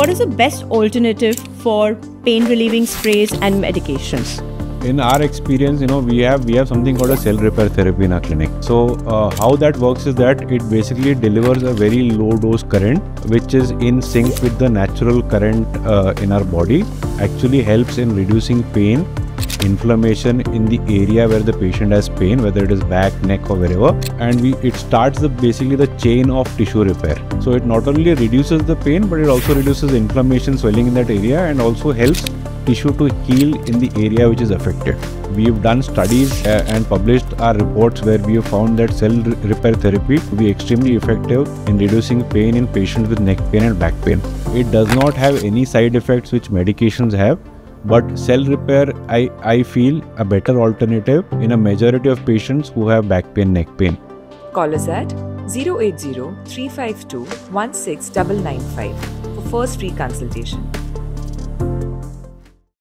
what is the best alternative for pain relieving sprays and medications? in our experience you know we have we have something called a cell repair therapy in our clinic so uh, how that works is that it basically delivers a very low dose current which is in sync with the natural current uh, in our body actually helps in reducing pain inflammation in the area where the patient has pain whether it is back neck or wherever and we it starts the basically the chain of tissue repair so it not only reduces the pain but it also reduces inflammation swelling in that area and also helps tissue to heal in the area which is affected. We've done studies uh, and published our reports where we have found that cell repair therapy to be extremely effective in reducing pain in patients with neck pain and back pain. It does not have any side effects which medications have, but cell repair I, I feel a better alternative in a majority of patients who have back pain, neck pain. Call us at 080 352 16995 for first free consultation.